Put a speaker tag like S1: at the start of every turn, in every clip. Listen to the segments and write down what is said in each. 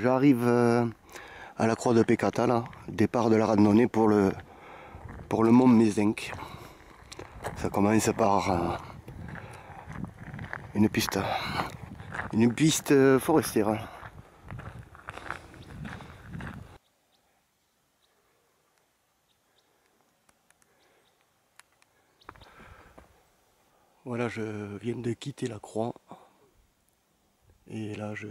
S1: J'arrive euh, à la croix de Pécata, là, départ de la randonnée pour le, pour le mont Mézinc. Ça commence par euh, une piste, une piste forestière. Voilà, je viens de quitter la croix. Et là, je,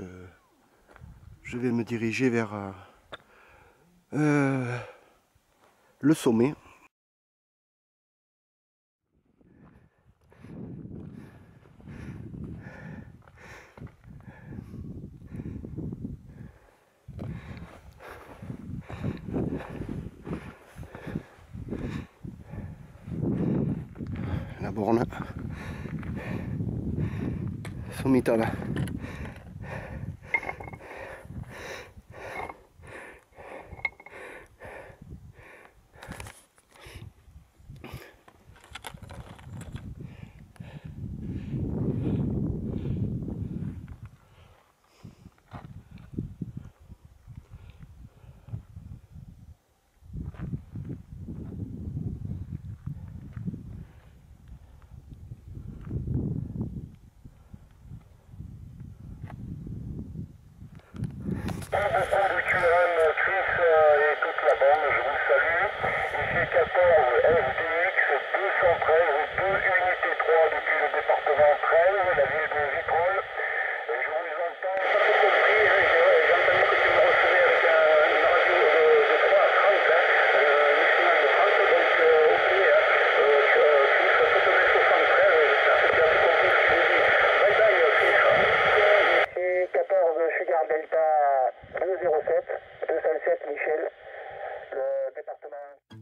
S1: je vais me diriger vers euh, euh, le sommet. La borne sommitale.
S2: Ici 14 FDX 213, de